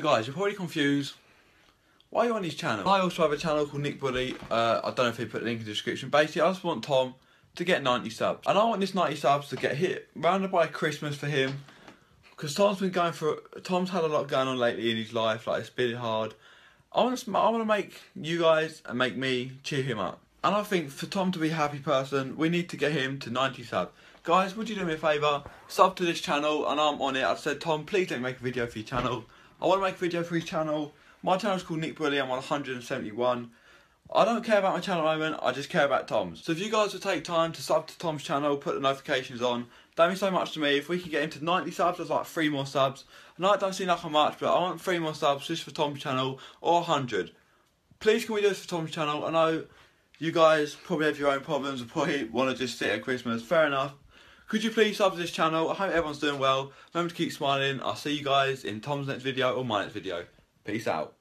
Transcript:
guys, you're probably confused. Why are you on his channel? I also have a channel called Nick Bulley. Uh, I don't know if he put the link in the description. Basically, I just want Tom to get 90 subs. And I want this 90 subs to get hit round by Christmas for him. Because Tom's been going for... Tom's had a lot going on lately in his life. Like, it's been hard. I want to, I want to make you guys and make me cheer him up. And I think for Tom to be a happy person, we need to get him to 90 subs. Guys, would you do me a favour? Sub to this channel and I'm on it. I've said, Tom, please don't make a video for your channel. I want to make a video for his channel. My channel's called Nick Bulley. I'm on 171. I don't care about my channel at the moment, I just care about Tom's. So if you guys would take time to sub to Tom's channel, put the notifications on, that means so much to me. If we can get him to 90 subs, that's like three more subs. I know it don't seem like much, but I want three more subs just for Tom's channel, or 100. Please can we do this for Tom's channel? I know you guys probably have your own problems and probably want to just sit at Christmas, fair enough. Could you please sub to this channel? I hope everyone's doing well. Remember to keep smiling. I'll see you guys in Tom's next video or my next video. Peace out.